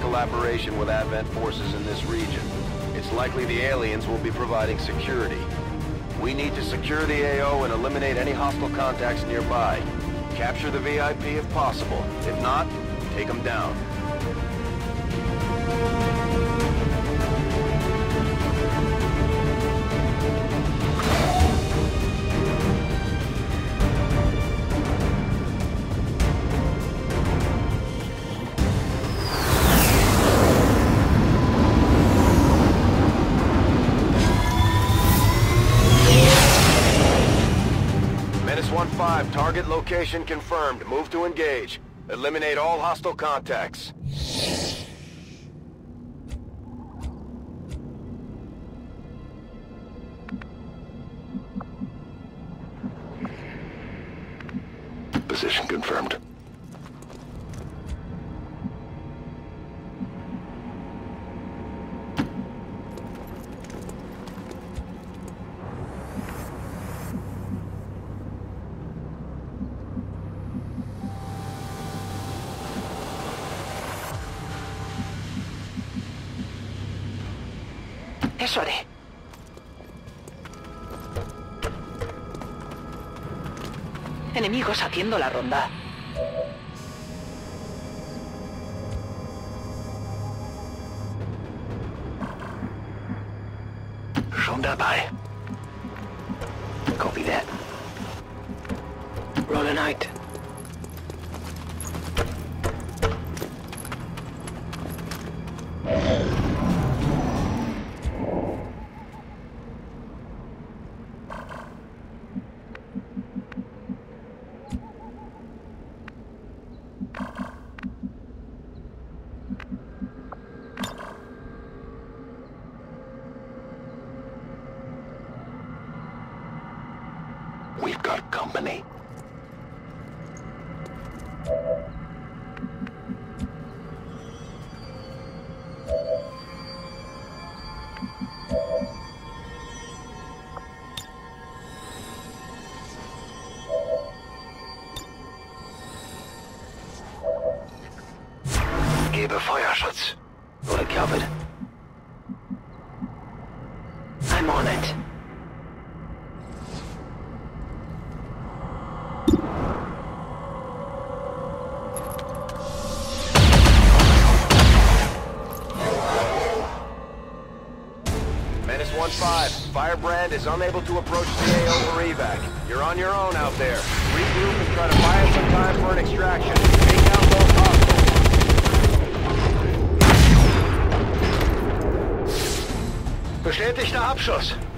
collaboration with Advent forces in this region. It's likely the aliens will be providing security. We need to secure the AO and eliminate any hostile contacts nearby. Capture the VIP if possible. If not, take them down. Target location confirmed. Move to engage. Eliminate all hostile contacts. Position confirmed. Eso haré. Enemigos haciendo la ronda. Schon dabei. Copy that. Rolling out. We've Firebrand is unable to approach the AO for evac. You're on your own out there. Regroup and try to buy us some time for an extraction. Take out hostiles. Bestätigter Abschuss.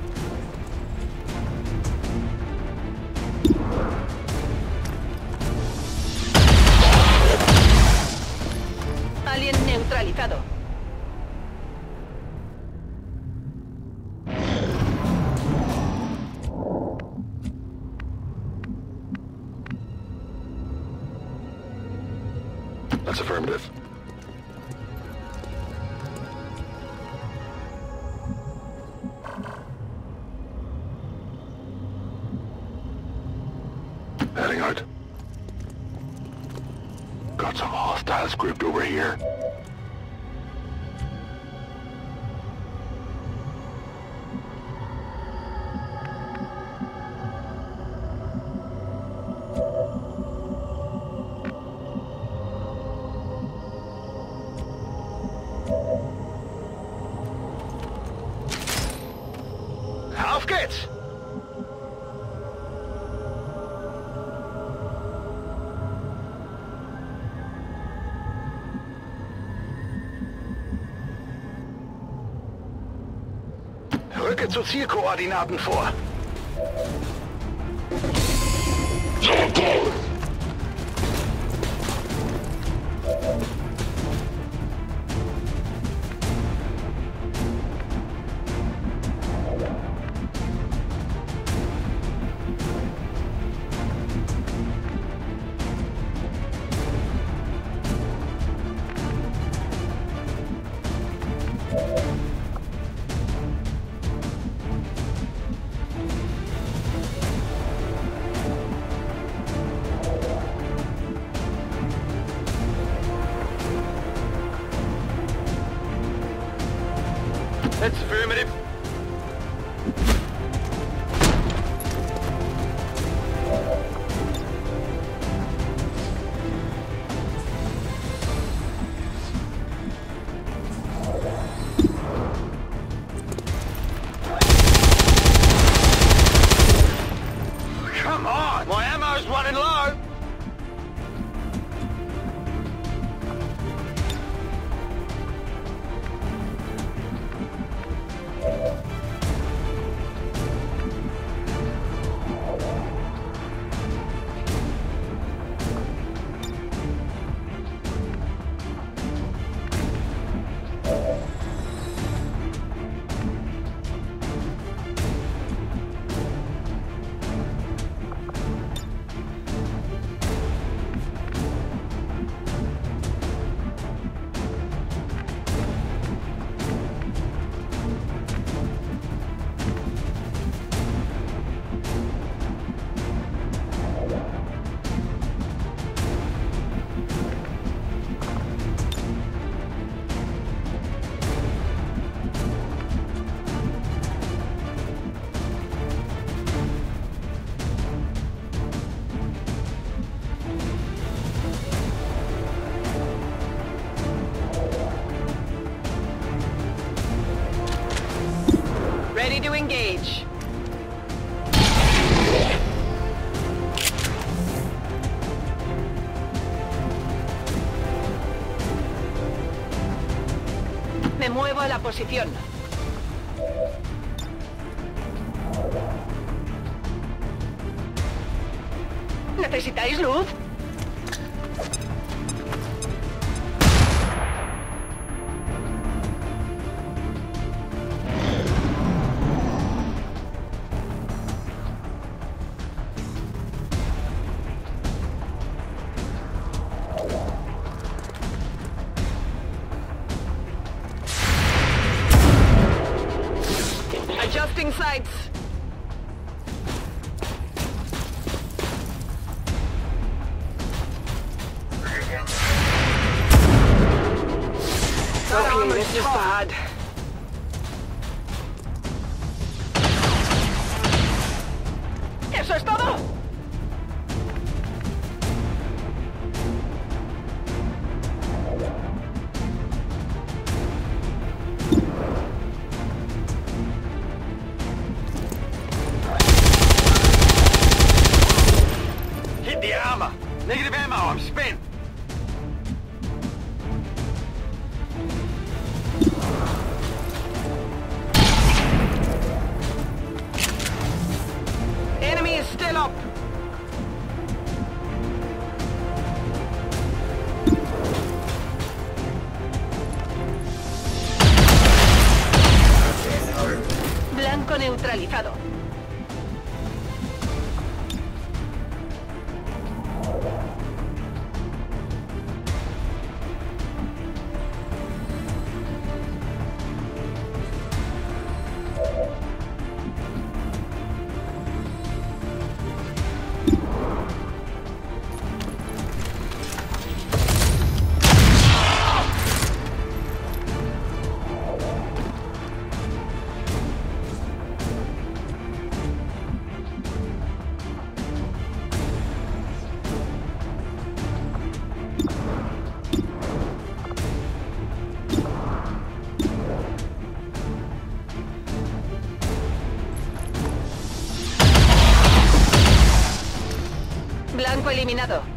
zu Zielkoordinaten vor. Jawohl! Me muevo a la posición. ¿Necesitáis luz? sights. Eliminado.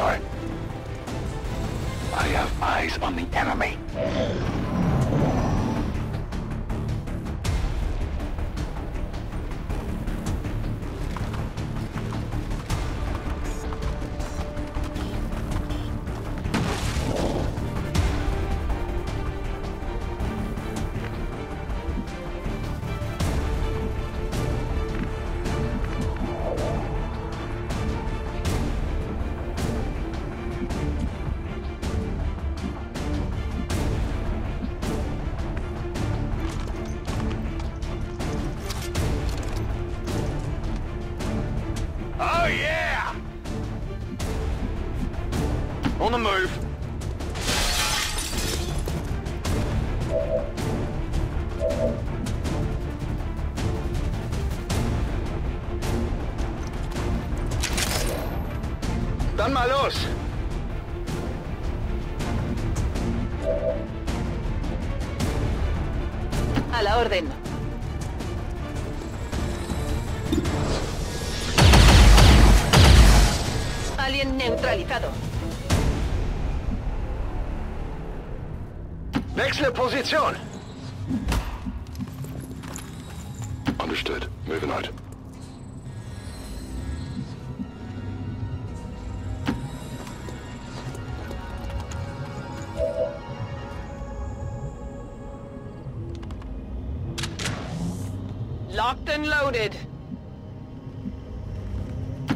north. I have eyes on the enemy. Position. Understood. Moving out. Locked and loaded.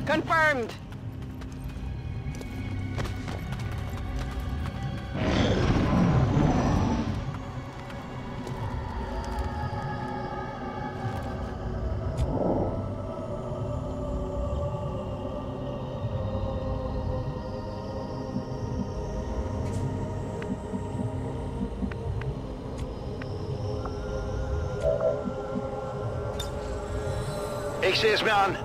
Confirmed. Ich sehe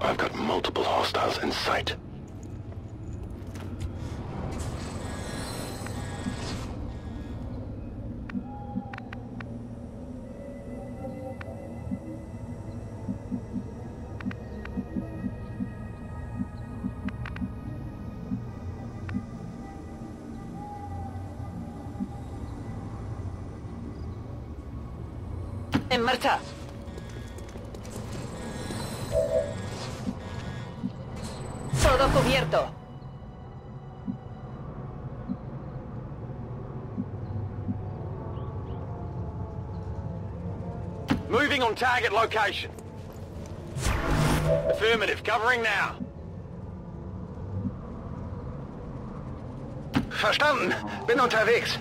I've got multiple hostiles in sight. Target location. Affirmative, covering now. Verstanden. Bin unterwegs.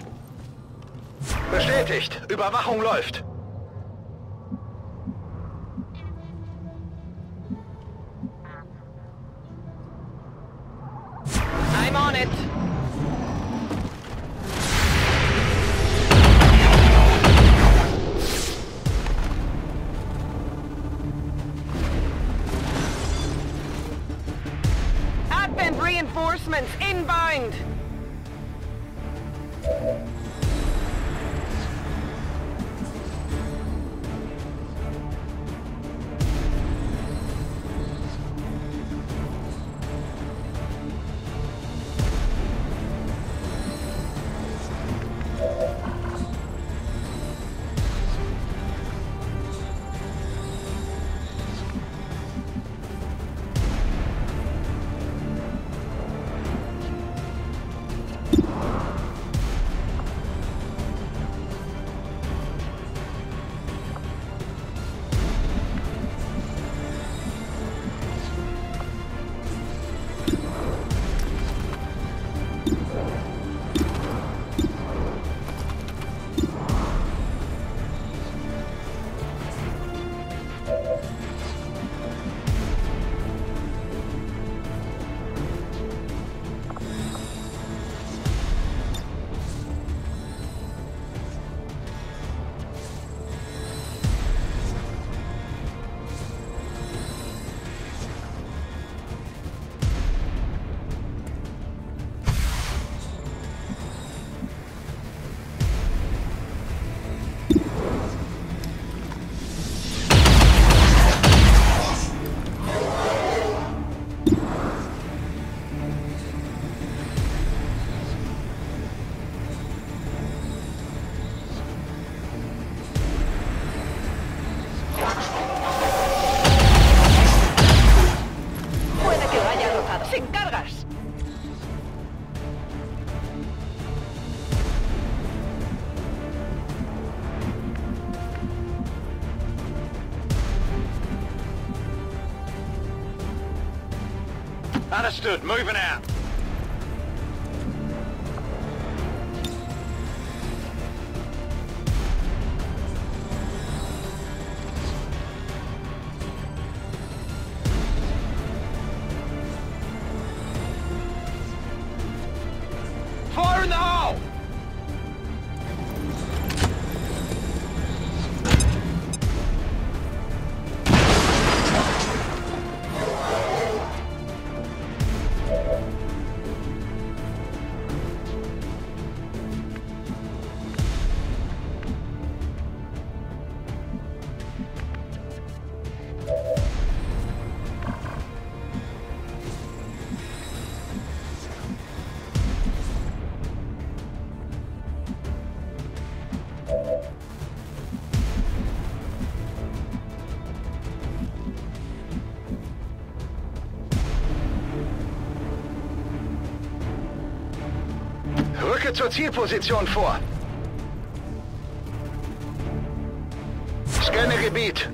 Bestätigt. Überwachung läuft. Understood. Moving out. Rücke zur Zielposition vor. Scanne Gebiet.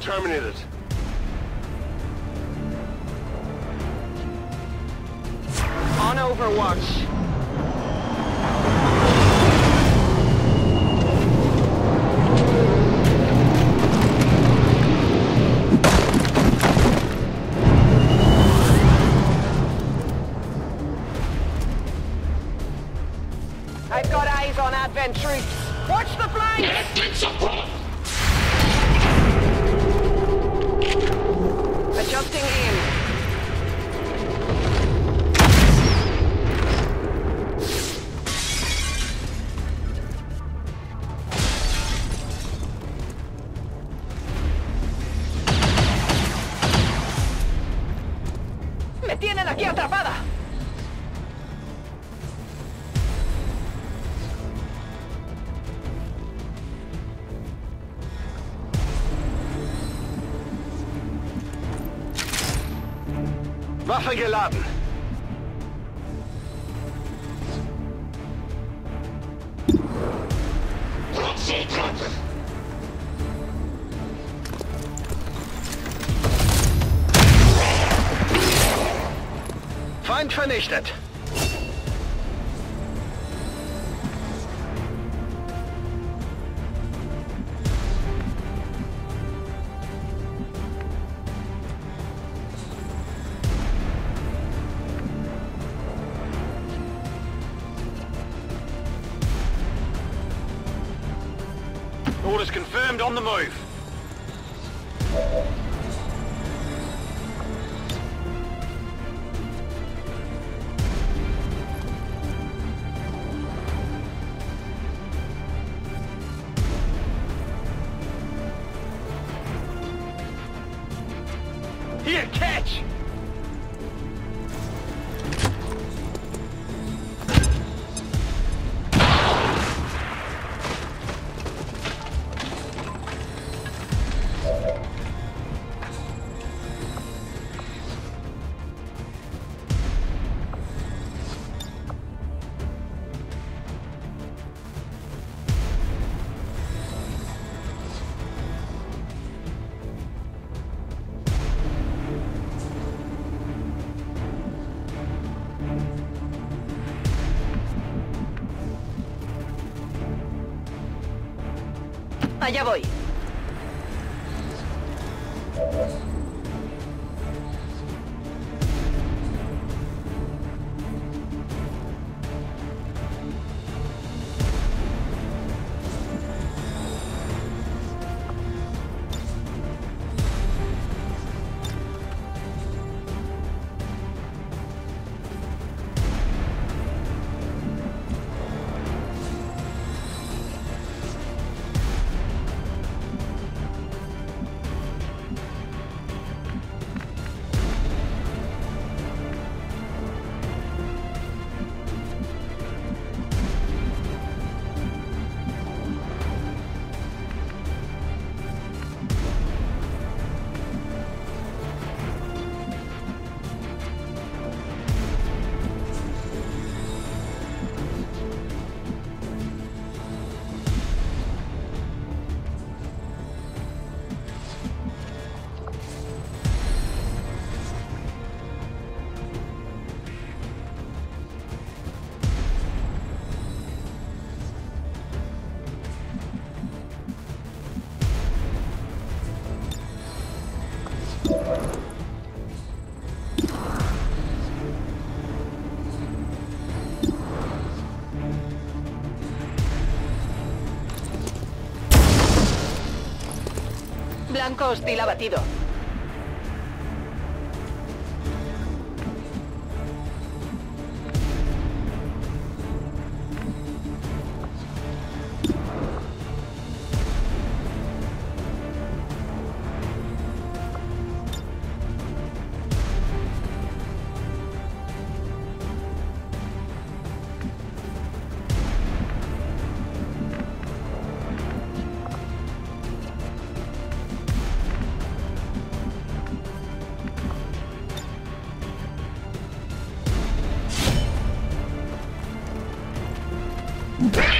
Terminated. Waffe geladen. Feind vernichtet. Allá voy. Blanco hostil abatido. Yeah!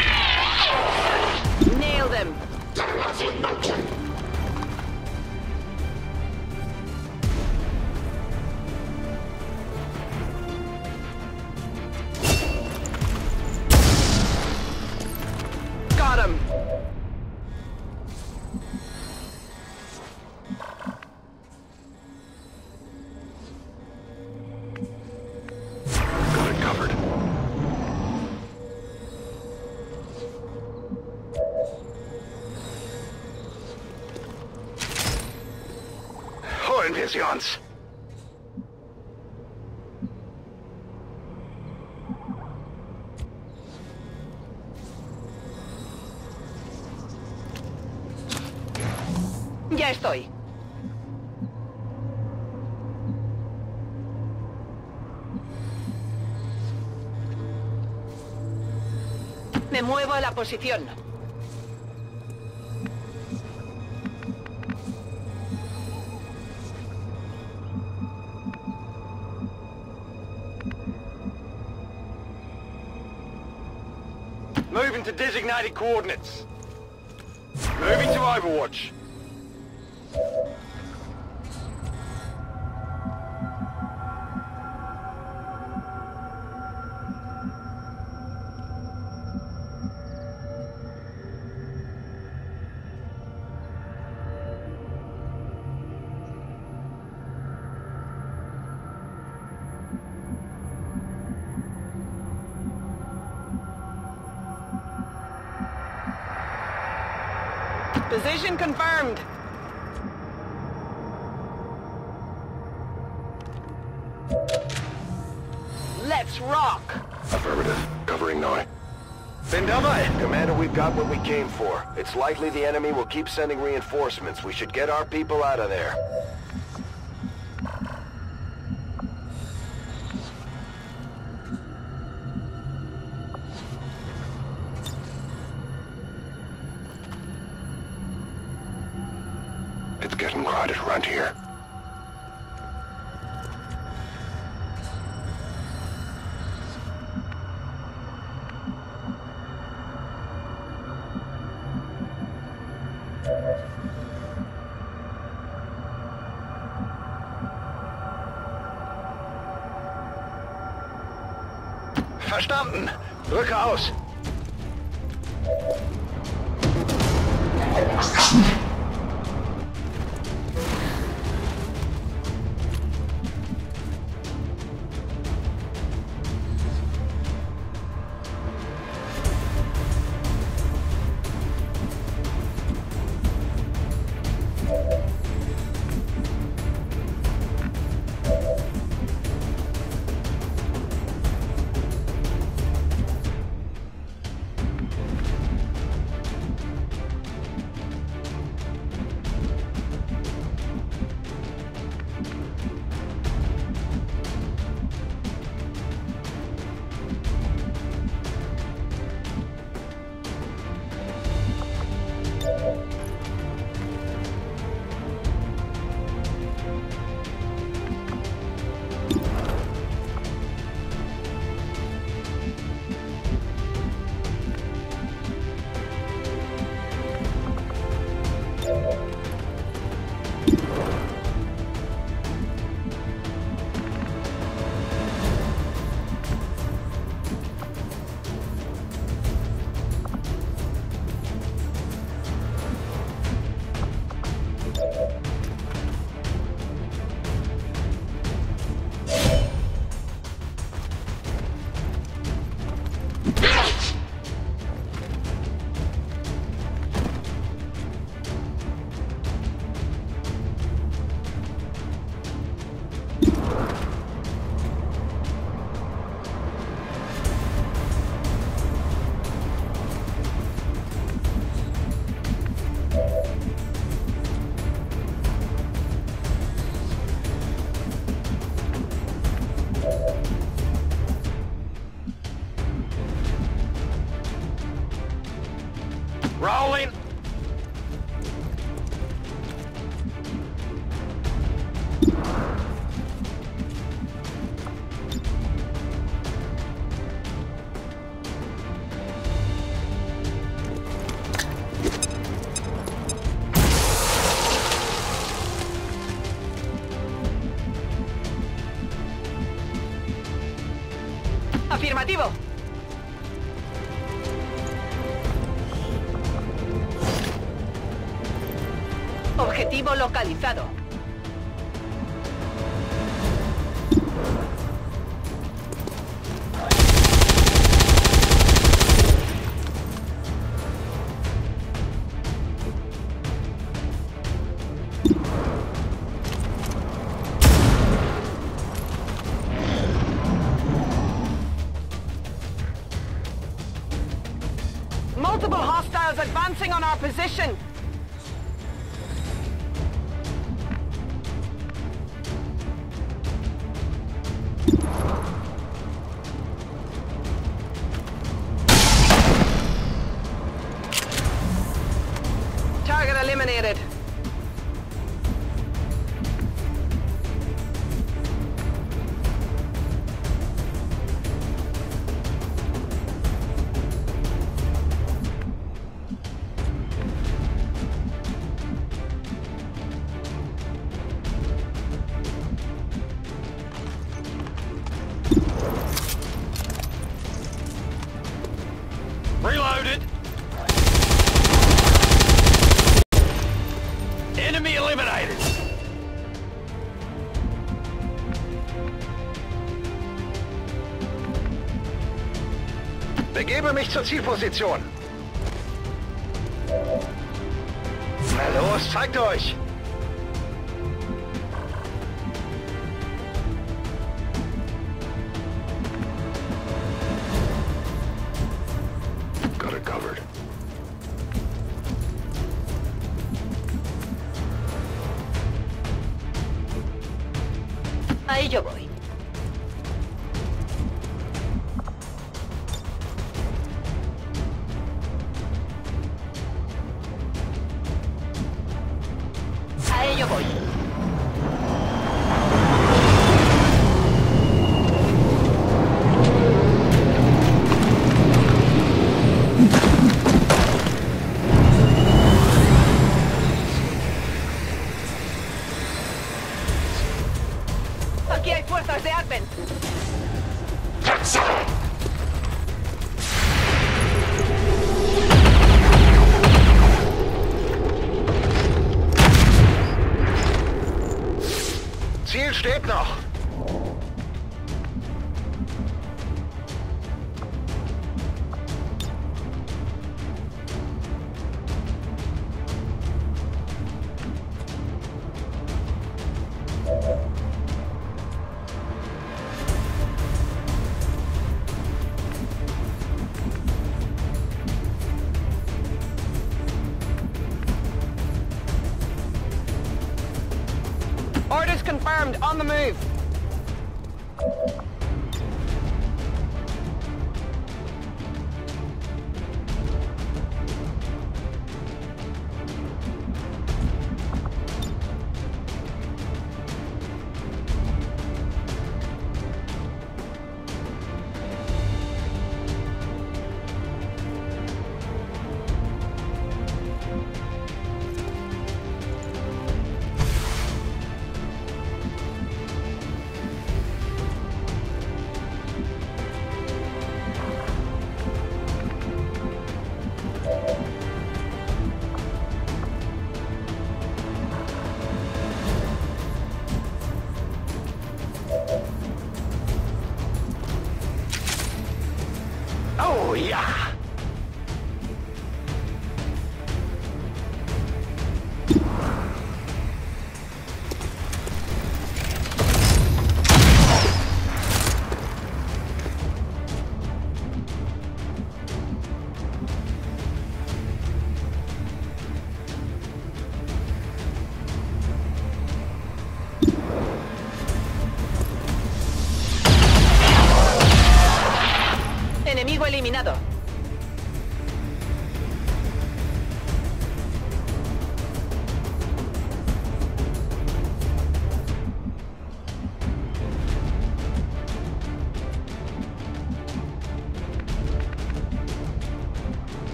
Posición. Moving to designated coordinates. Moving to Overwatch. Position confirmed. Let's rock. Affirmative. Covering now. Bin. Commander, we've got what we came for. It's likely the enemy will keep sending reinforcements. We should get our people out of there. Verstanden. Rücke aus. objetivo. advancing on our position. mich zur Zielposition. confirmed. On the move. eliminado.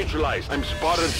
Neutralized. I'm spotted.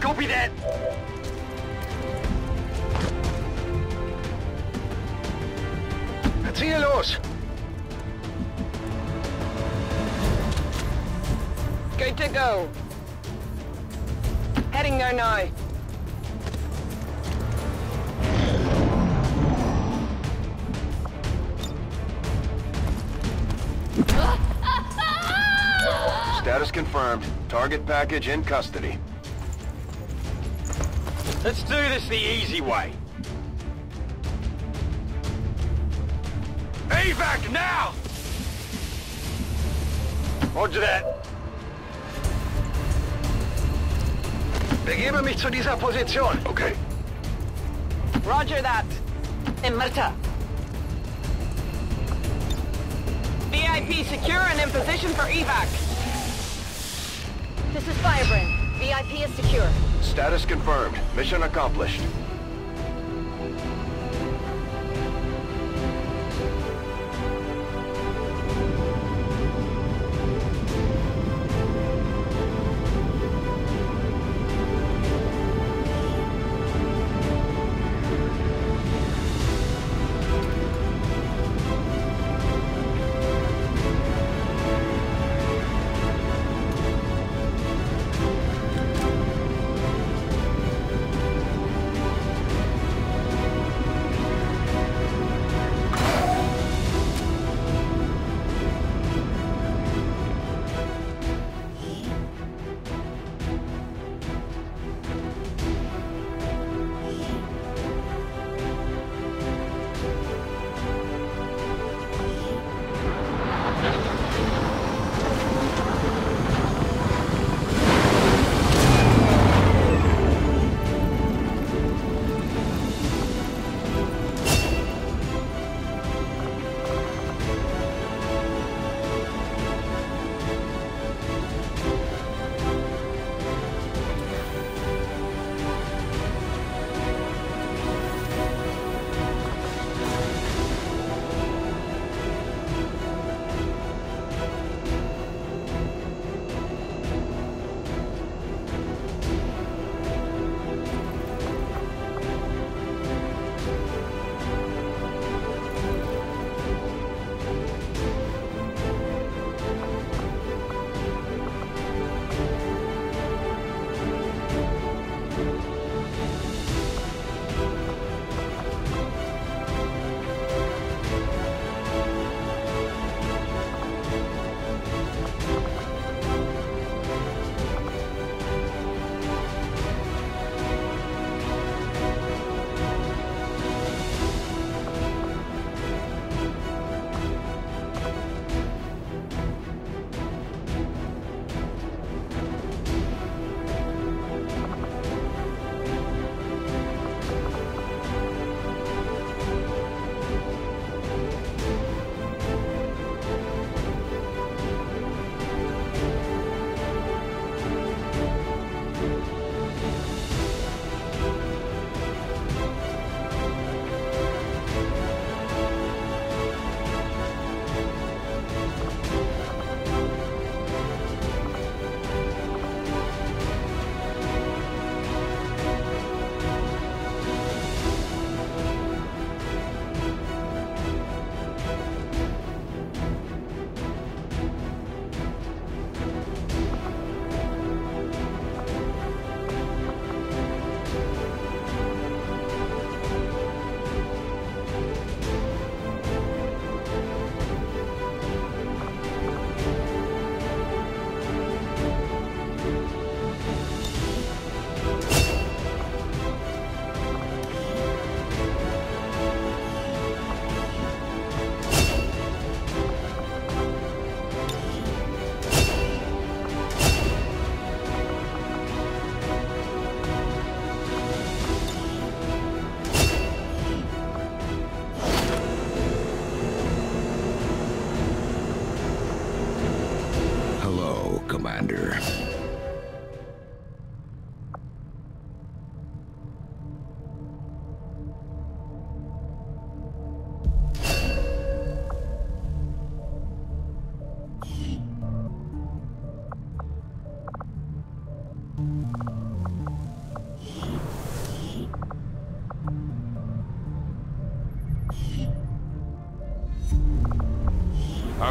Copy that. Ziehe los! Good to go. Heading there now. Confirmed. Target package in custody. Let's do this the easy way. Evac now! Roger that. Begebe mich zu dieser Position. Okay. Roger that. En marcha. VIP secure and in position for evac. This is Firebrand. VIP is secure. Status confirmed. Mission accomplished.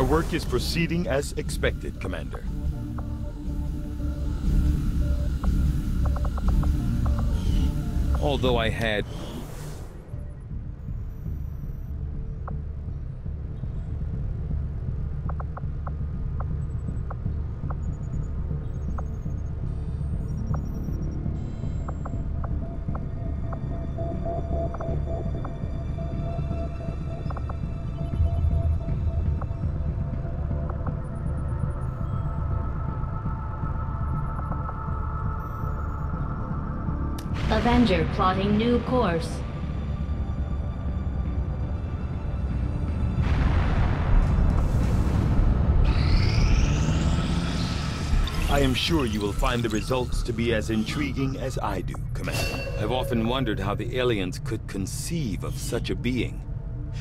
Our work is proceeding as expected, Commander. Although I had Avenger plotting new course. I am sure you will find the results to be as intriguing as I do, Commander. I've often wondered how the aliens could conceive of such a being.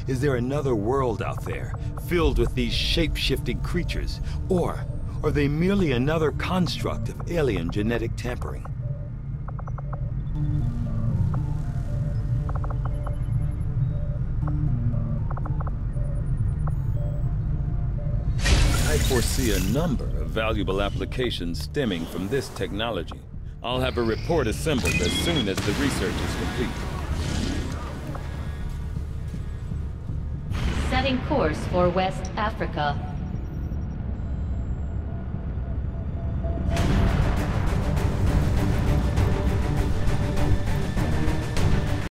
Is there another world out there, filled with these shape-shifting creatures? Or are they merely another construct of alien genetic tampering? Foresee a number of valuable applications stemming from this technology. I'll have a report assembled as soon as the research is complete. Setting course for West Africa.